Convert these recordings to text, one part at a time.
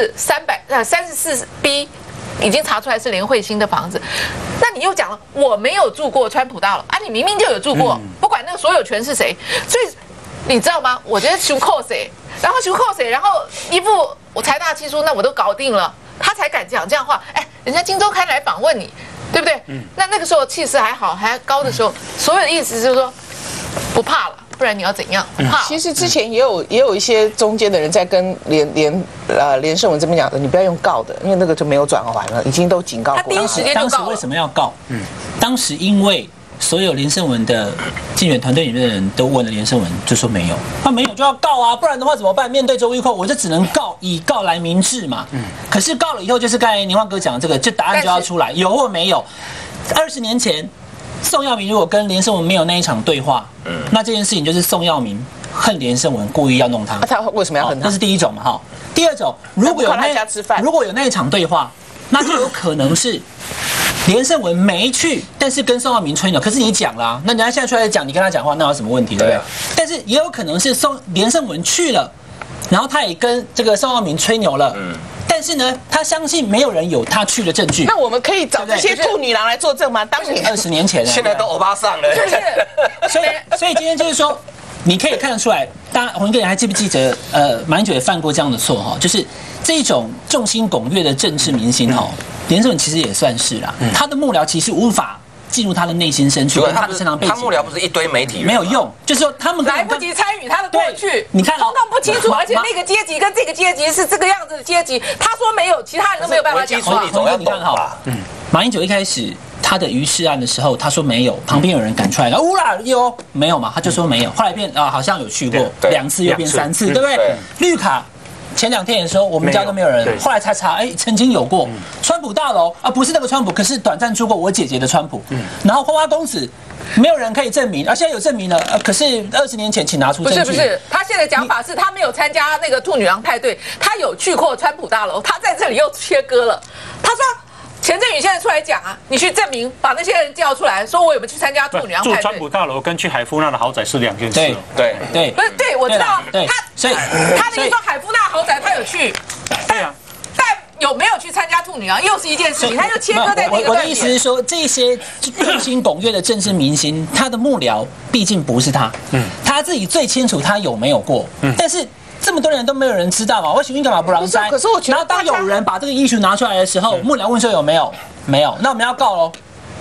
是三百呃三十四 B，已经查出来是连慧欣的房子，那你又讲了我没有住过川普大楼啊，你明明就有住过，不管那个所有权是谁，所以你知道吗？我觉得熊扣谁，然后熊扣谁，然后一副我财大气粗，那我都搞定了，他才敢讲这样话。哎，人家金周刊来访问你，对不对？嗯。那那个时候气势还好还高的时候，所有的意思就是说不怕了。不然你要怎样？怕。其实之前也有也有一些中间的人在跟连连呃连胜文这么讲的，你不要用告的，因为那个就没有转还了，已经都警告过。他第一时间当时为什么要告？嗯，当时因为所有连胜文的竞选团队里面的人都问了连胜文，就说没有，他没有就要告啊，不然的话怎么办？面对周玉蔻，我就只能告，以告来明志嘛。嗯。可是告了以后，就是刚才宁旺哥讲的这个，就答案就要出来，有或没有。二十年前。宋耀明如果跟连胜文没有那一场对话，嗯，那这件事情就是宋耀明恨连胜文，故意要弄他。他为什么要恨他？这是第一种嘛，哈。第二种，如果有那如果有那一场对话，那就有可能是 连胜文没去，但是跟宋耀明吹牛。可是你讲了，那人家现在出来讲，你跟他讲话，那有什么问题？对不对？但是也有可能是宋连胜文去了，然后他也跟这个宋耀明吹牛了，嗯。但是呢，他相信没有人有他去的证据。那我们可以找这些兔女郎来作证吗？当年二十年前，现在都欧巴上了。是不是？所以，所以今天就是说，你可以看得出来，大家洪哥，你还记不记得？呃，马英九也犯过这样的错哈，就是这种众星拱月的政治明星哈，连胜文其实也算是啦。他的幕僚其实无法。进入他的内心深处，他的身旁背景，他幕僚不是一堆媒体，没有用，就是说他们来不及参与他的过去，你看，通通不清楚，而且那个阶级跟这个阶级是这个样子的阶级，他说没有，其他人都没有办法讲话。你看好，嗯，马英九一开始他的鱼翅案的时候，他说没有，旁边有人赶出来了，乌啦有没有嘛？他就说没有，后来变啊，好像有去过两次，又变三次，对不对？绿卡。前两天的时候，我们家都没有人，后来才查，哎，曾经有过川普大楼啊，不是那个川普，可是短暂住过我姐姐的川普。然后花花公子，没有人可以证明，啊，现在有证明了，可是二十年前，请拿出证据。不是不是，他现在讲法是他没有参加那个兔女郎派对，他有去过川普大楼，他在这里又切割了，他说。钱振宇现在出来讲啊，你去证明，把那些人叫出来，说我有没有去参加兔女郎派对？住川普大楼跟去海夫纳的豪宅是两件事。对对对，不是对，我知道他，所以他的意思说海夫纳豪宅他有去，对啊，但有没有去参加兔女郎又是一件事情，他就切割在那个。我的意思是说，这些众星拱月的政治明星，他的幕僚毕竟不是他，嗯，他自己最清楚他有没有过，嗯，但是。这么多年都没有人知道嘛？我请问干嘛不让摘？可是我然后当有人把这个艺术拿出来的时候，幕僚问说有没有？没有，那我们要告喽。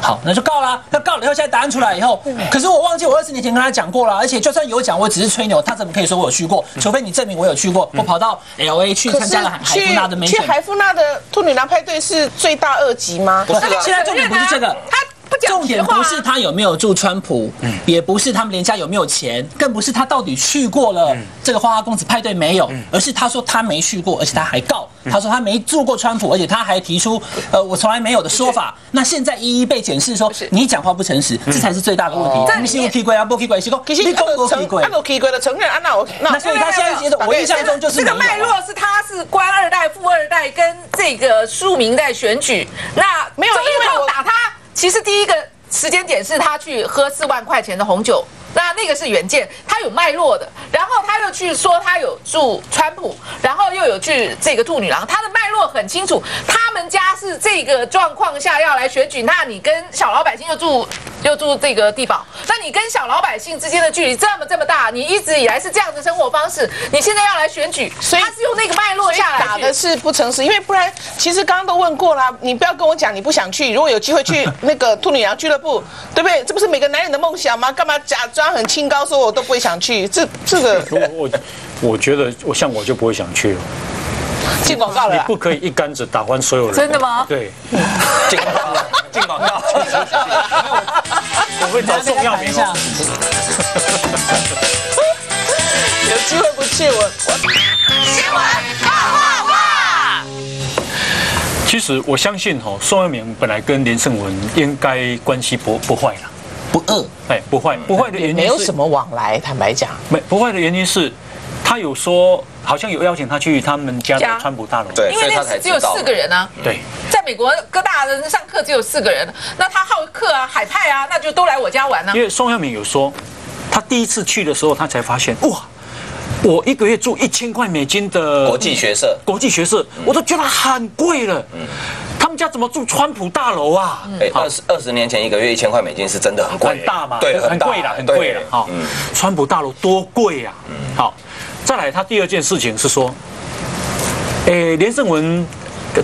好，那就告啦。那告了以后，现在答案出来以后，可是我忘记我二十年前跟他讲过了，而且就算有讲，我只是吹牛，他怎么可以说我有去过？除非你证明我有去过，我跑到 L A 去参加了海夫纳的美去海夫纳的兔女郎派对是罪大恶极吗？不是，现在重点不是这个。他。重点不是他有没有住川普，也不是他们连家有没有钱，更不是他到底去过了这个花花公子派对没有，而是他说他没去过，而且他还告，他说他没住过川普，而且他还提出呃我从来没有的说法。那现在一一被检视说你讲话不诚实，这才是最大的问题。这是踢鬼啊，不踢鬼，是讲其实你公踢鬼，他踢鬼的承认啊，那我那所以他现在觉得我印象中就是这个脉络是他是官二代、富二代跟这个庶民在选举，那没有因为我打他，其实第一个。时间点是他去喝四万块钱的红酒，那那个是原件，他有脉络的。然后他又去说他有住川普，然后又有去这个兔女郎，他的脉络很清楚。他们家是这个状况下要来选举，那你跟小老百姓又住又住这个地方，那你跟小老百姓之间的距离这么这么大，你一直以来是这样的生活方式，你现在要来选举，所以他是用那个脉络下来打的是不诚实，因为不然其实刚刚都问过了，你不要跟我讲你不想去，如果有机会去那个兔女郎俱乐部，对不对？这不是每个男人的梦想吗？干嘛假装很清高，说我都不会想去？这这个。我我我觉得我像我就不会想去了。进广告了，你不可以一竿子打翻所有人。真的吗？对。进广告，进广告。我会找宋耀明。有机会不去我我。新闻哇哇哇！其实我相信哈，宋耀明本来跟连胜文应该关系不不坏了。不恶，哎，不坏，不坏的原因没有什么往来。坦白讲，没不坏的原因是，他有说好像有邀请他去他们家的川普大楼，对，因为那只有四个人啊。对，在美国各大人上课只有四个人，那他好客啊，海派啊，那就都来我家玩啊。因为宋耀明有说，他第一次去的时候，他才发现哇，我一个月住一千块美金的国际学社，国际学社，我都觉得很贵了。他们家怎么住川普大楼啊？哎，二十二十年前一个月一千块美金是真的很贵，很大嘛，对，很贵了，很贵了。哈，川普大楼多贵呀！好，再来，他第二件事情是说，哎，连胜文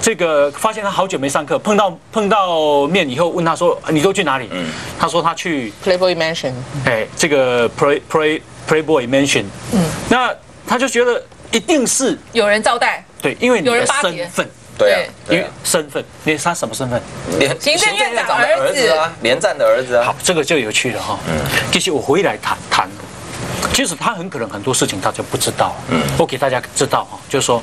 这个发现他好久没上课，碰到碰到面以后问他说，你都去哪里？他说他去 Playboy Mansion，哎，这个 Play Play Playboy Mansion，嗯，那他就觉得一定是有人招待，对，因为你的身份，对啊，因为身份，因为他什么身份？连行政院长的儿子啊，连战的儿子啊。好，这个就有趣了哈。嗯，其实我回来谈谈，其实他很可能很多事情大家不知道。嗯，我给大家知道哈，就是说。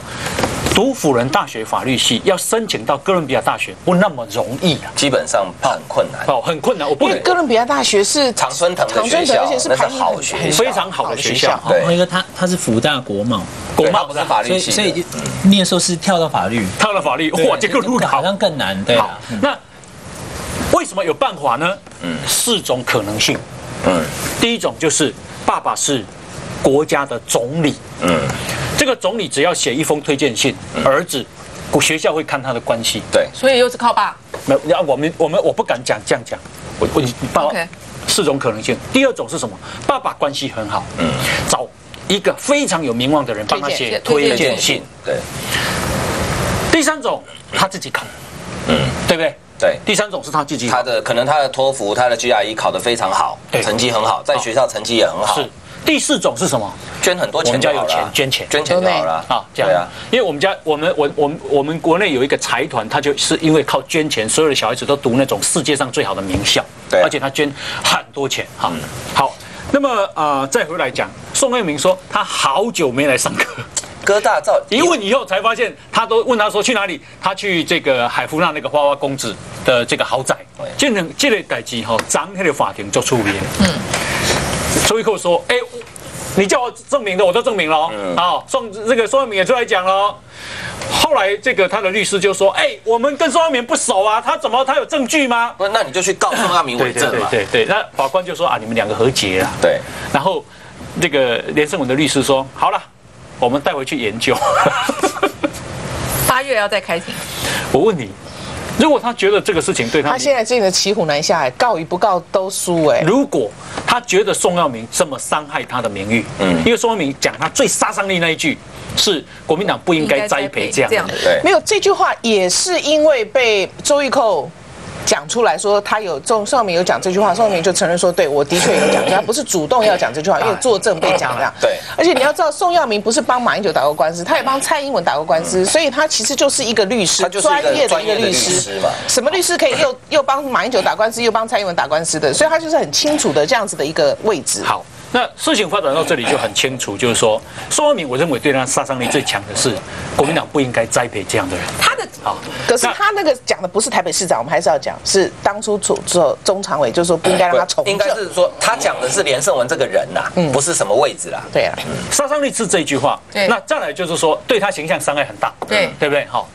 读辅仁大学法律系要申请到哥伦比亚大学不那么容易啊，基本上很困难哦，很困难。我不哥伦比亚大学是常春藤的学校，那是好学校，非常好的学校。对，一个他他是福大国贸，国贸不是法律系，所以念硕士跳到法律，跳到法律，哇，这个路好像更难。对，那为什么有办法呢？嗯，四种可能性。嗯，第一种就是爸爸是国家的总理。嗯。这个总理只要写一封推荐信，儿子，学校会看他的关系。对，所以又是靠爸。没有，我们我们我不敢讲这样讲。我我爸四种可能性。第二种是什么？爸爸关系很好，嗯，找一个非常有名望的人帮他写推荐信。对。第三种他自己考，嗯，对不对？对。第三种是他自己，他的可能他的托福、他的 GRE 考得非常好，成绩很好，在学校成绩也很好。是。第四种是什么？捐很多钱，我们家有钱，捐钱，捐钱就好了。啊。这样，因为我们家，我们，我，我们，我们国内有一个财团，他就是因为靠捐钱，所有的小孩子都读那种世界上最好的名校，对，而且他捐很多钱。哈，好，那么啊，再回来讲，宋岳明说他好久没来上课，哥大造一问以后才发现，他都问他说去哪里，他去这个海福纳那个花花公子的这个豪宅，这两这类代机哈，张黑的法庭就出名，嗯。周玉蔻说：“哎，你叫我证明的，我都证明了。好，宋这个宋耀明也出来讲了。后来这个他的律师就说：，哎，我们跟宋耀明不熟啊，他怎么他有证据吗？不，那你就去告宋耀明伪证嘛。对对对，那法官就说：啊，你们两个和解了。对。然后这个连胜文的律师说：，好了，我们带回去研究。八月要再开庭。我问你。”如果他觉得这个事情对他，他现在真的骑虎难下，告与不告都输哎。如果他觉得宋耀明这么伤害他的名誉，嗯，因为宋耀明讲他最杀伤力那一句是国民党不应该栽培这样的，对，没有这句话也是因为被周玉蔻。讲出来说他有宋少明有讲这句话，宋少明就承认说，对我的确有讲，他不是主动要讲这句话，因为作证被讲这样。对，而且你要知道，宋耀明不是帮马英九打过官司，他也帮蔡英文打过官司，所以他其实就是一个律师，专业的一个律师嘛。什么律师可以又又帮马英九打官司，又帮蔡英文打官司的？所以他就是很清楚的这样子的一个位置。好。那事情发展到这里就很清楚，就是说，宋文明，我认为对他杀伤力最强的是国民党不应该栽培这样的人。他的好，可是他那个讲的不是台北市长，我们还是要讲是当初做做中常委，就是说不应该让他从应该是说他讲的是连胜文这个人呐，不是什么位置啦。对啊，杀伤力是这一句话。对，那再来就是说对他形象伤害很大。对，对不对？好，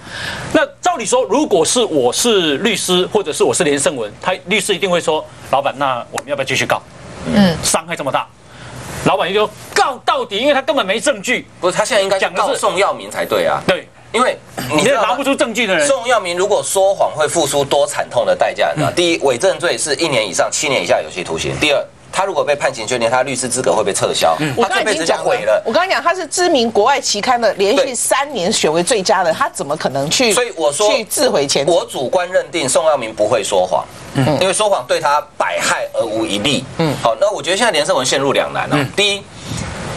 那照理说，如果是我是律师，或者是我是连胜文，他律师一定会说，老板，那我们要不要继续告？嗯，伤害这么大。老板就告到底，因为他根本没证据。不是，他现在应该讲告宋耀明才对啊。对，因为你这拿不出证据的人，宋耀明如果说谎，会付出多惨痛的代价？你知道，第一，伪证罪是一年以上七年以下有期徒刑；第二。他如果被判刑确定，他律师资格会被撤销。我刚才已经讲毁了。我刚才讲他是知名国外期刊的连续三年选为最佳的，他怎么可能去？所以我说去自毁前我主观认定宋耀明不会说谎，嗯，因为说谎对他百害而无一利。嗯，好，那我觉得现在连胜文陷入两难了。第一，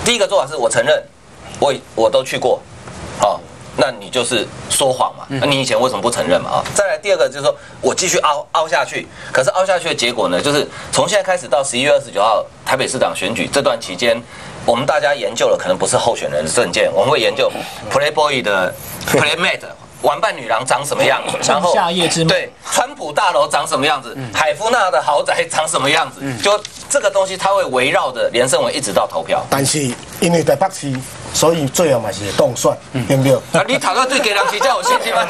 第一个做法是我承认，我我都去过，好。那你就是说谎嘛？那你以前为什么不承认嘛？啊，再来第二个就是说我继续凹凹下去，可是凹下去的结果呢，就是从现在开始到十一月二十九号台北市长选举这段期间，我们大家研究了可能不是候选人的证件，我们会研究 Playboy 的 Playmate 玩伴女郎长什么样子，然后夏夜之对川普大楼长什么样子，海夫纳的豪宅长什么样子，就这个东西它会围绕着连胜文一直到投票。但是因为在北市。所以最后嘛是动算，对不对？啊，你讨论对给人期叫有信心吗？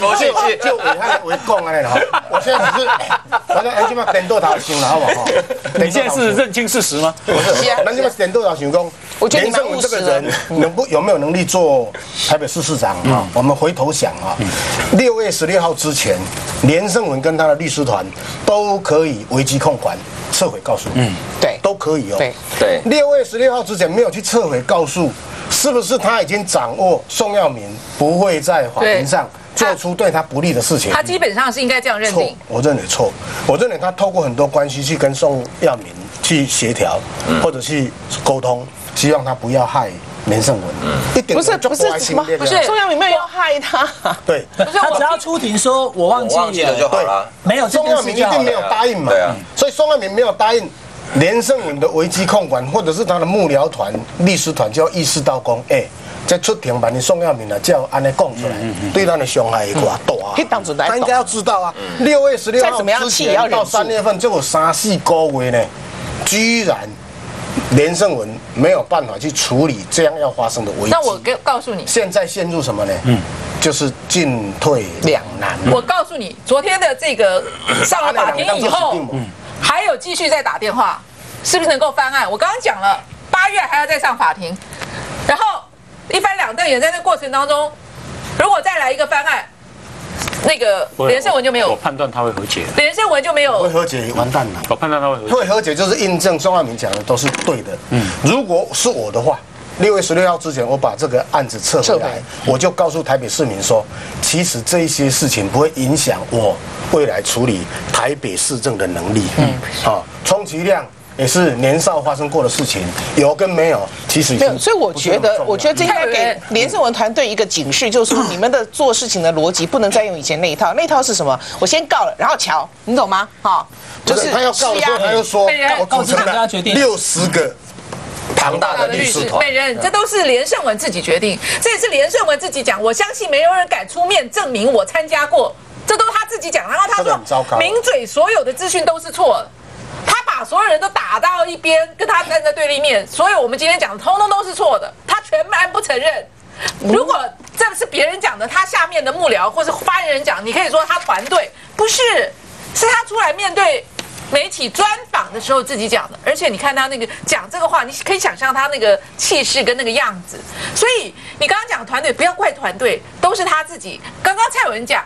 我信心，就为他为讲安尼啦。我现在只是，反正俺起电脑头想了，好不好？你现在是认清事实吗？不是，咱起码电脑头想讲，我觉得你连胜文这个人能不有没有能力做台北市市长啊？我们回头想啊，六月十六号之前，连胜文跟他的律师团都可以危机控管撤回告诉，嗯，对都可以哦。对对六月十六号之前没有去撤回告诉，是不是他已经掌握宋耀明不会在法庭上做出对他不利的事情？他基本上是应该这样认错定。，我认为错。我认为他透过很多关系去跟宋耀明去协调，或者去沟通，希望他不要害连胜文。一点不是都不是什么不是宋耀明没有要害他，对，不是他只要出庭说我忘记我忘记了就好了。没有宋耀明一定没。有答应嘛。对啊所以宋耀明没有答应。连胜文的危机控管，或者是他的幕僚团、律师团，就要意识到讲，哎、在出庭把你宋耀明啊，叫安尼讲出来，对他的伤害有多大他应该要知道啊，六月十六号之前到三月份就有三四个月呢，居然连胜文没有办法去处理这样要发生的危机。那我给告诉你，现在陷入什么呢？嗯，就是进退两难。我告诉你，昨天的这个上了法庭以后，还有继续在打电话，是不是能够翻案？我刚刚讲了，八月还要再上法庭，然后一翻两瞪眼，在这过程当中，如果再来一个翻案，那个连胜文就没有，我判断他会和解，连胜文就没有。会和解完蛋了。我判断他会和解。会和解就是印证宋汉明讲的都是对的。嗯，如果是我的话，六月十六号之前我把这个案子撤回来，我就告诉台北市民说，其实这一些事情不会影响我未来处理台北市政的能力。嗯，啊，充其量。也是年少发生过的事情，有跟没有，其实已经没有，所以我觉得，我觉得这应该给连胜文团队一个警示，就是说 你们的做事情的逻辑不能再用以前那一套。那一套是什么？我先告了，然后瞧，你懂吗？好，就是他要告的时候，他又说我组成六十个庞大的律师团美。人，这都是连胜文自己决定，这也是连胜文自己讲。我相信没有人敢出面证明我参加过，这都是他自己讲。然后他说，名嘴所有的资讯都是错所有人都打到一边，跟他站在对立面。所有我们今天讲的，通通都是错的，他全盘不承认。如果这是别人讲的，他下面的幕僚或是发言人讲，你可以说他团队不是，是他出来面对媒体专访的时候自己讲的。而且你看他那个讲这个话，你可以想象他那个气势跟那个样子。所以你刚刚讲团队，不要怪团队，都是他自己。刚刚蔡文讲。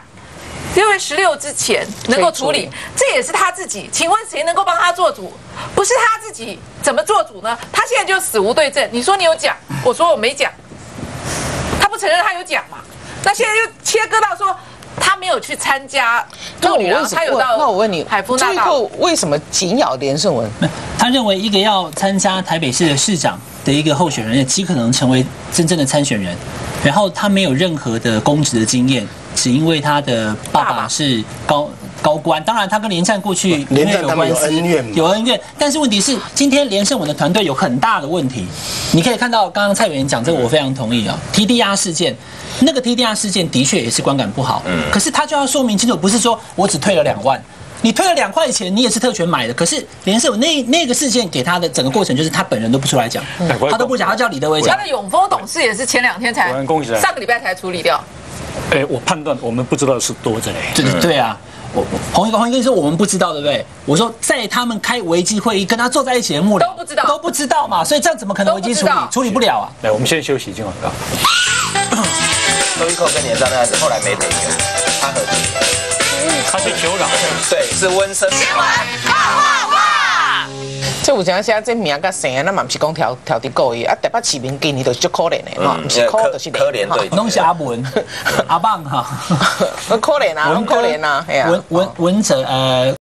六月十六之前能够处理，这也是他自己。请问谁能够帮他做主？不是他自己，怎么做主呢？他现在就死无对证。你说你有讲，我说我没讲，他不承认他有讲嘛？那现在又切割到说他没有去参加那我助理啊为什么？他有到那我问你海，丰大道周玉蔻为什么紧咬连胜文？他认为一个要参加台北市的市长的一个候选人，也极可能成为真正的参选人。然后他没有任何的公职的经验，只因为他的爸爸是高高官。当然，他跟连战过去连战因为有关系恩怨有恩怨。但是问题是，今天连胜文的团队有很大的问题。你可以看到，刚刚蔡委员讲这个，我非常同意啊。TDR 事件，那个 TDR 事件的确也是观感不好。嗯。可是他就要说明清楚，不是说我只退了两万。你退了两块钱，你也是特权买的。可是连胜文那那个事件给他的整个过程，就是他本人都不出来讲，他都不讲，他叫李德威讲他。的永丰董事也是前两天才上个礼拜才处理掉。哎，我判断我们不知道是多着嘞。对对对啊，我我红一个红一个说我们不知道，对不对？我说在他们开危机会议，跟他坐在一起的幕僚都不知道都不知道嘛，所以这样怎么可能危机处理？处理不了啊。来，我们先休息，今晚告。周玉蔻跟连战那案子后来没赔钱，他和解。他去求饶，对，是温森。即有讲现在这名甲姓，咱嘛不是讲调调的够伊，啊，台北市民今年就是足可怜的哈，不是可就是可怜对拢是阿文阿棒哈，可怜啊，很可怜啊，文文文哲呃